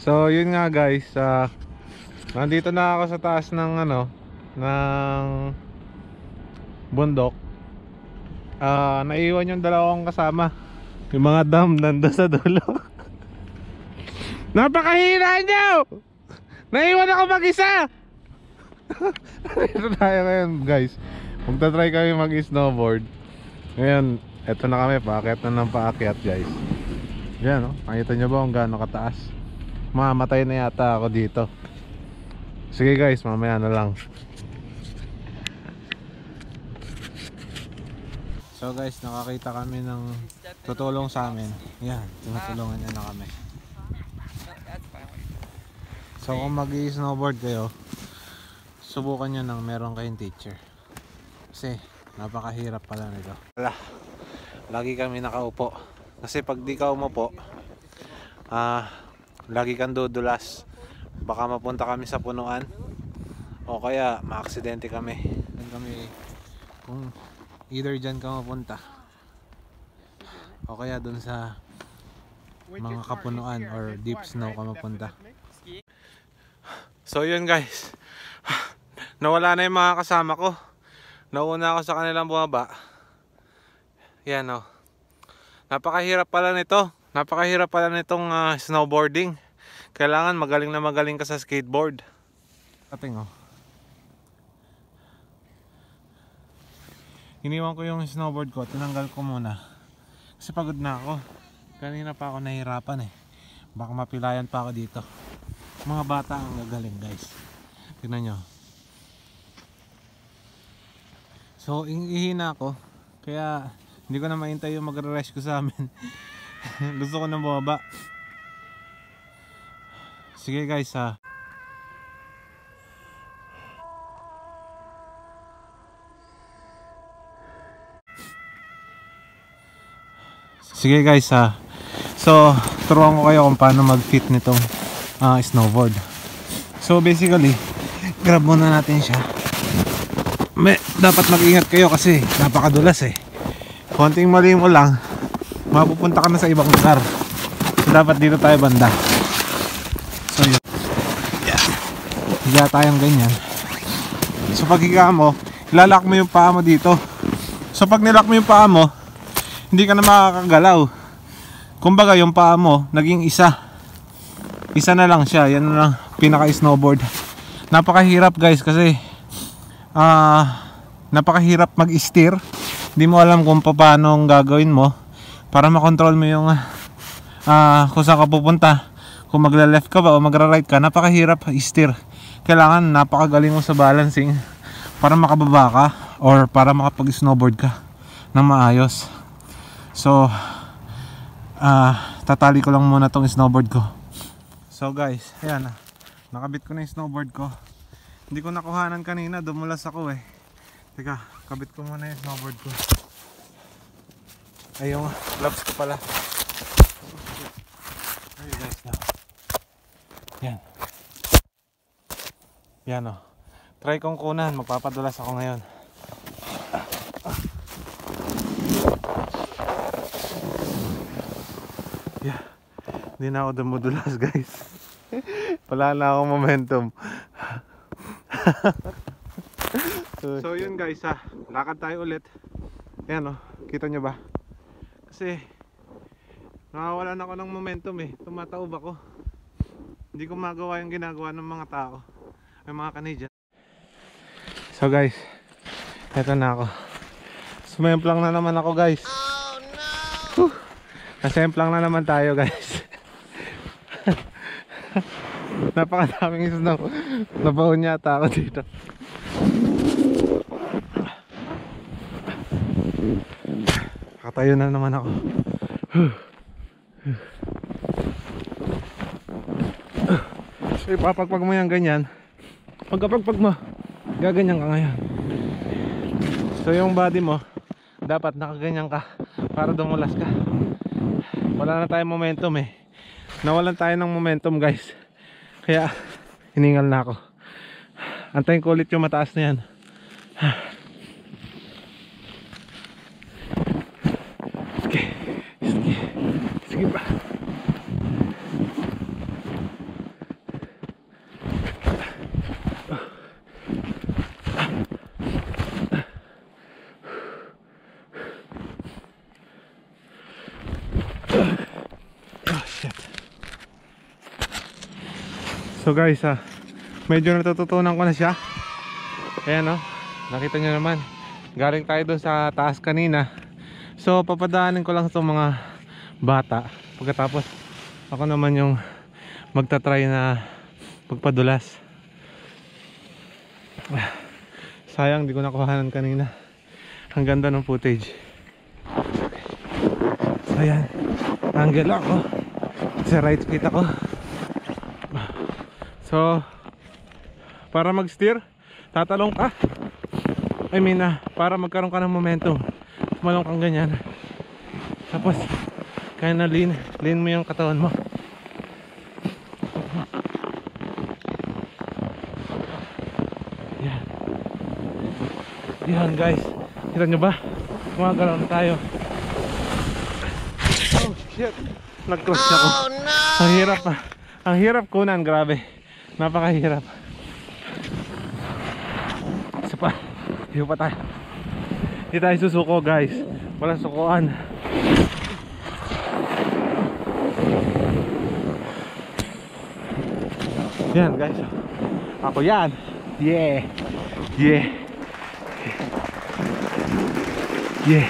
So yun nga guys, ah nandito na ako sa taas ng ano, ng bundok. Ah, naiwan yung dalawang kasama. Yung mga dam nando sa dulo. Napakahina nyo! Naiwan ako mag-isa! Dito tayo ngayon guys. Magta-try kami mag-snowboard. Ngayon, eto na kami, paakyat na ng paakyat guys. Yan oh, nakita nyo ba kung gaano kataas? Mamatay na yata ako dito. Sige guys, mamaya na lang. So guys, nakakita kami ng tutulong sa amin. Yan, tinutulungan niya na kami. So kung mag snowboard kayo, subukan nyo nang meron kayong teacher. Kasi napakahirap pala nito. Wala. Lagi kami nakaupo. Kasi pag di ka umupo, ah, lagi kang dudulas. Baka mapunta kami sa punuan. O kaya maaksidente kami. Yan kami kung either dyan ka mapunta. O kaya dun sa mga kapunuan or deep snow ka mapunta. So yun guys. Nawala na yung mga kasama ko. Nauna ako sa kanilang bumaba. Yan o. Napakahirap pala nito. Napakahirap pala nitong ah, snowboarding. Kailangan magaling na magaling ka sa skateboard. Ating oh. Iniwan ko yung snowboard ko. Tinanggal ko muna. Kasi pagod na ako. Kanina pa ako nahihirapan eh. Baka mapilayan pa ako dito. Mga bata ang gagaling guys. Tingnan nyo. So, ihina ako. Kaya, hindi ko na maintay yung magre-rescue sa amin. Gusto ko na bumaba. Sige guys ha. Sige guys ha. So, turuan ko kayo kung paano mag-fit nitong ah, snowboard. So basically, grab muna natin siya. May, dapat mag-ingat kayo kasi napakadulas eh. Konting mali mo lang, mapupunta ka na sa ibang lugar. So dapat dito tayo banda. So yun. Yeah. Higa tayong ganyan. So pag higa mo, ilalak mo yung paa mo dito. So pag nilak mo yung paa mo, hindi ka na makakagalaw. Kumbaga yung paa mo, naging isa. Isa na lang siya. Yan na lang pinaka snowboard. Napakahirap guys kasi ah napakahirap mag-steer. Hindi mo alam kung paano ang gagawin mo para makontrol mo yung ah kung saan ka pupunta. Kung magla-left ka ba o magra-right ka, napakahirap i-steer. Kailangan napakagaling mo sa balancing para makababa ka or para makapag-snowboard ka ng maayos. So, ah tatali ko lang muna tong snowboard ko. So guys, ayan na. Nakabit ko na yung snowboard ko. Hindi ko nakuhanan kanina, dumulas ako eh. Teka, kabit ko muna yung snowboard ko. Ay, yung gloves ko pala. Ay guys na. Yan. Yan o. Try kong kunan, magpapadulas ako ngayon. Yeah. Hindi na ako dumudulas guys. Wala na akong momentum. so, so yun guys ha. Lakad tayo ulit. Ayan oh. Kita nyo ba? Kasi nawawalan ako ng momentum eh. Tumataob ako. Hindi ko magawa yung ginagawa ng mga tao. Ay mga Canadian. So guys. Eto na ako. Sumemplang na naman ako guys. Oh no! Nasemplang na naman tayo guys. Napakadaming snow. Nabaon yata ako dito. Katayo na naman ako. So ipapagpag mo yan ganyan. Pagkapagpag mo, gaganyan ka ngayon. So yung body mo, dapat nakaganyan ka para dumulas ka. Wala na tayong momentum eh. Nawalan tayo ng momentum guys. Kaya hiningal na ako. Antayin ko ulit yung mataas na yan. So guys, ah, medyo natututunan ko na siya. Ayan oh, nakita nyo naman. Galing tayo doon sa taas kanina. So papadaanin ko lang itong mga bata. Pagkatapos ako naman yung magta-try na pagpadulas. Ah, Sayang, di ko nakuhanan kanina. Ang ganda ng footage. So ayan, angle ako. Sa right feet ako. So, para mag-steer, tatalong ka. I mean, ah, para magkaroon ka ng momentum. Tumalong kang ganyan. Tapos, kaya na lean, lean mo yung katawan mo. Yan. Yan guys. Kita nyo ba? Gumagalaw na tayo. Oh shit. Nag-crash ako. Ang hirap ah. Ang hirap kunan, grabe. Napakahirap. Isa pa. Hindi pa tayo. Hindi tayo susuko guys. Walang sukuan. Yan guys. Ako yan. Yeah. Yeah. Yeah.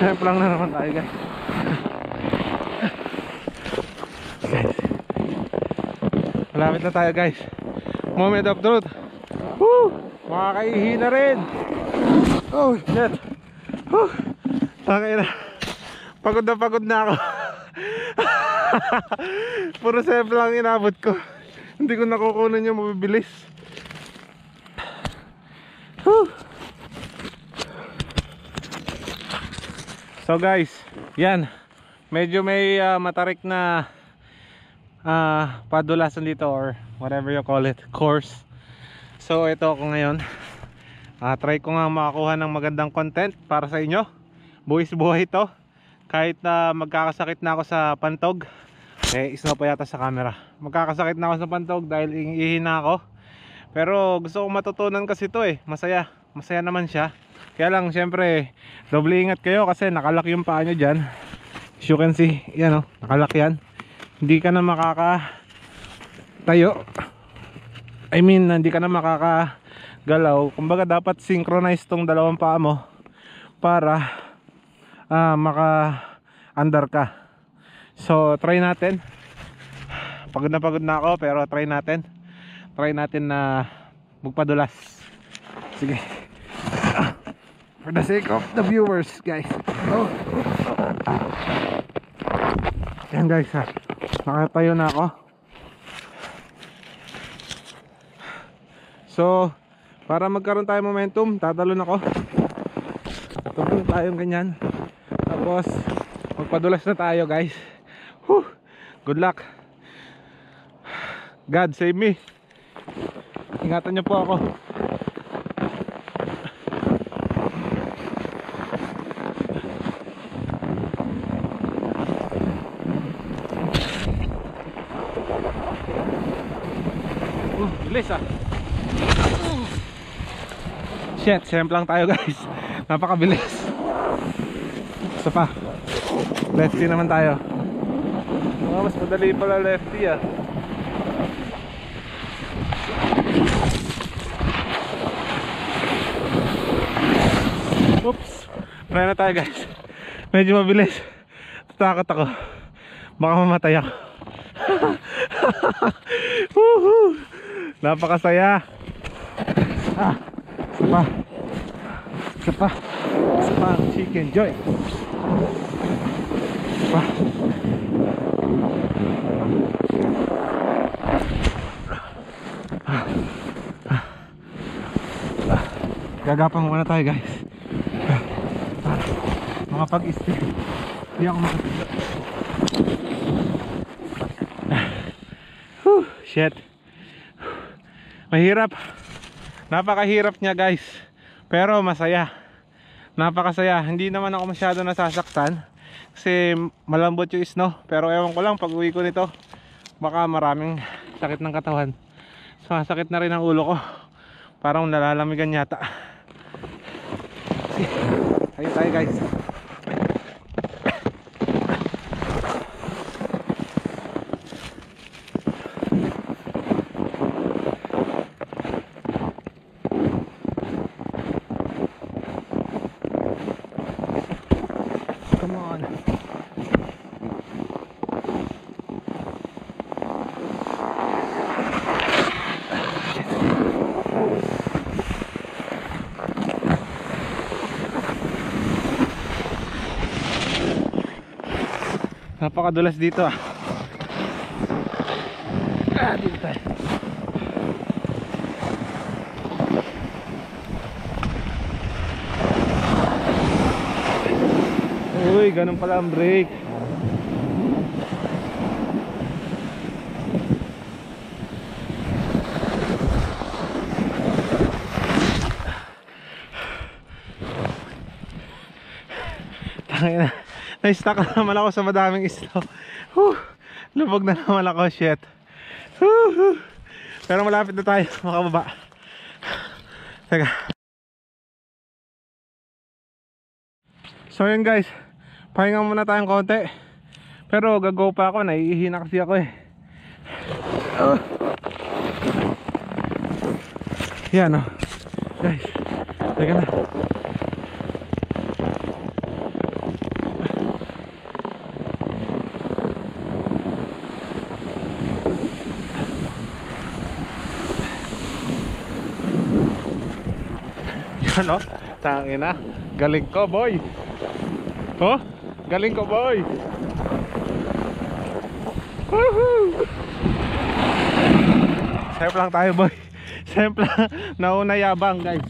Siyempre lang na naman tayo guys. Malapit na tayo guys. Moment of truth. Woo! Makakaihi na rin. Oh shit. Woo! Takay na. Pagod na pagod na ako. Puro sep lang inabot ko. Hindi ko nakukunan yung mabibilis. Whew. So guys, yan. Medyo may ah, matarik na ah, padulasan dito or whatever you call it, course. So ito ako ngayon. Ah, try ko nga makakuha ng magandang content para sa inyo. Buwis buhay ito. Kahit na magkakasakit na ako sa pantog. Eh, isno pa yata sa camera. Magkakasakit na ako sa pantog dahil ihina ako. Pero gusto kong matutunan kasi ito eh. Masaya. Masaya naman siya. Kaya lang syempre doble ingat kayo kasi nakalak yung paa nyo dyan. As you can see, yan o, nakalak yan. Hindi ka na makaka tayo. I mean, hindi ka na makakagalaw. Kumbaga dapat synchronize tong dalawang paa mo para ah, maka andar ka. So try natin. Pagod na pagod na ako pero try natin. Try natin na magpadulas. Sige. For the sake of the viewers, guys. Oh. Yan guys ha. Nakatayo na ako. So, para magkaroon tayo momentum, tatalon ako. Tutulong tayong ganyan. Tapos, magpadulas na tayo guys. Whew. Good luck. God save me. Ingatan niyo po ako. Bilis ah. Shit, simple lang tayo guys. Napakabilis. Isa pa. Lefty naman tayo. Oh, mas madali pala lefty ah. Oops. Try na tayo guys. Medyo mabilis. Tatakot ako. Baka mamatay ako. Woohoo! Napakasaya. Ah, isa pa. Isa pa. Isa pa ang chicken joy. Pa. Gagapang muna tayo guys. Mga pag-steer. Hindi ako. Whew, shit. Mahirap. Napakahirap niya guys. Pero masaya. Napakasaya. Hindi naman ako masyado nasasaktan. Kasi malambot yung snow. Pero ewan ko lang pag uwi ko nito. Baka maraming sakit ng katawan. Sumasakit na rin ang ulo ko. Parang nalalamigan yata. Tayo tayo guys. Napakadulas dito ah. Ah, dito. Uy, ganun pala ang brake. Na-stuck na naman ako sa madaming islo. Whew, lubog na naman ako, shit. Pero malapit na tayo makababa. Teka. So yun guys, pahinga muna tayong konti. Pero gagaw pa ako, naiihina kasi ako eh. Ah. Yan oh. Guys, teka na. Oh, tangin na. Galing ko boy. Oh, galing ko boy. Woohoo! Safe lang tayo boy. Safe lang. Nauna yabang guys.